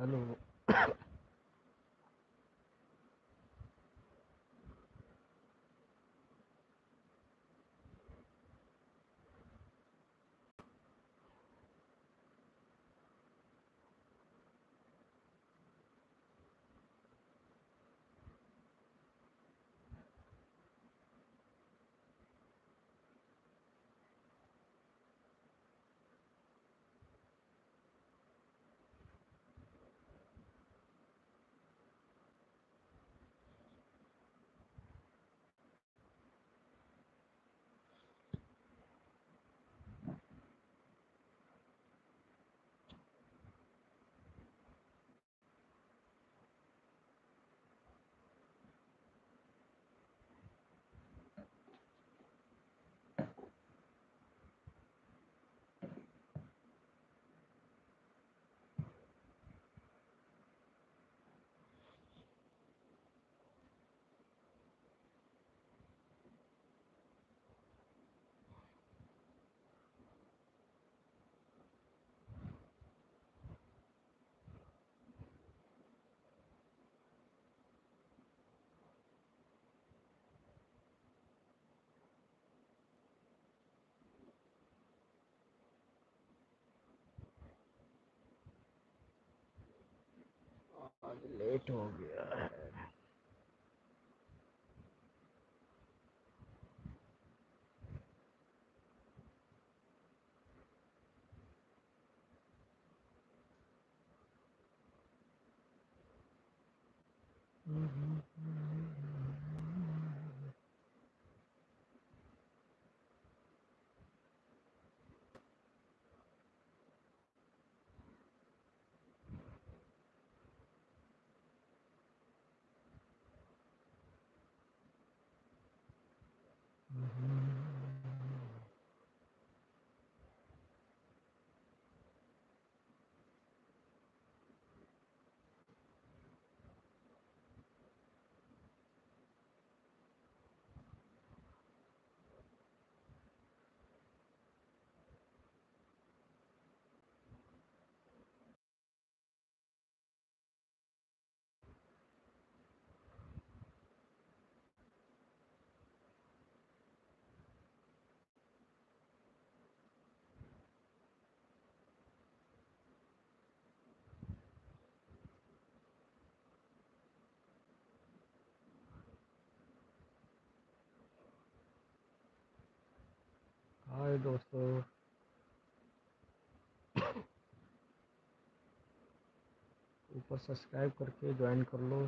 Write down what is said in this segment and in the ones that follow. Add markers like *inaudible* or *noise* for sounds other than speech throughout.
Alô. *coughs* आज लेट हो गया है। हाय दोस्तों। ऊपर सब्सक्राइब करके ज्वाइन कर लो।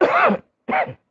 Yeah. *laughs*